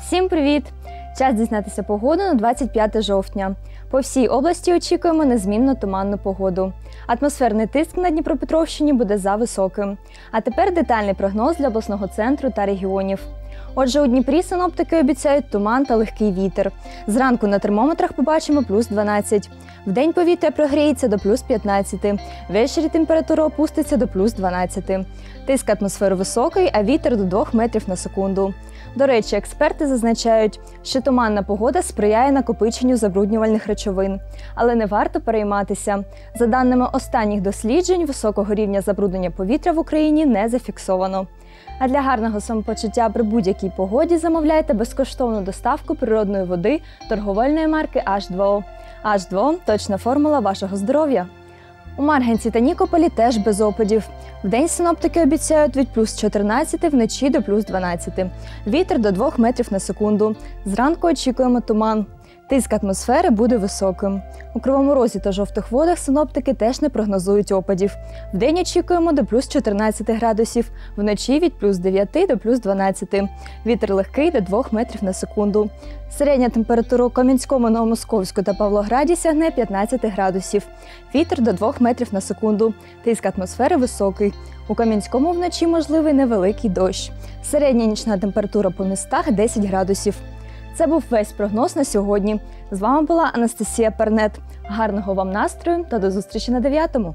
Всім привіт! Час дізнатися погоду на 25 жовтня. По всій області очікуємо незмінно туманну погоду. Атмосферний тиск на Дніпропетровщині буде за високим. А тепер детальний прогноз для обласного центру та регіонів. Отже, у Дніпрі синоптики обіцяють туман та легкий вітер. Зранку на термометрах побачимо плюс 12. Вдень повітря прогріється до плюс 15. Ввечері температура опуститься до плюс 12. Тиск атмосфери високий, а вітер до 2 метрів на секунду. До речі, експерти зазначають, що туманна погода сприяє накопиченню забруднювальних речовин, але не варто перейматися. За даними останніх досліджень, високого рівня забруднення повітря в Україні не зафіксовано. А для гарного самопочуття при будь-якій погоді замовляйте безкоштовну доставку природної води торговельної марки H2O. H2O – точна формула вашого здоров'я. У Марганці та Нікополі теж без опадів. Вдень синоптики обіцяють від плюс 14 вночі до плюс 12. Вітер до 2 метрів на секунду. Зранку очікуємо туман. Тиск атмосфери буде високим. У Кривому Розі та жовтих водах синоптики теж не прогнозують опадів. Вдень очікуємо до плюс 14 градусів, вночі від плюс 9 до плюс 12. Вітер легкий до 2 метрів на секунду. Середня температура у Кам'янському, Новомосковську та Павлограді сягне 15 градусів. Вітер до 2 метрів на секунду. Тиск атмосфери високий. У Кам'янському вночі можливий невеликий дощ. Середня нічна температура по містах 10 градусів. Це був весь прогноз на сьогодні. З вами була Анастасія Пернет. Гарного вам настрою та до зустрічі на дев'ятому.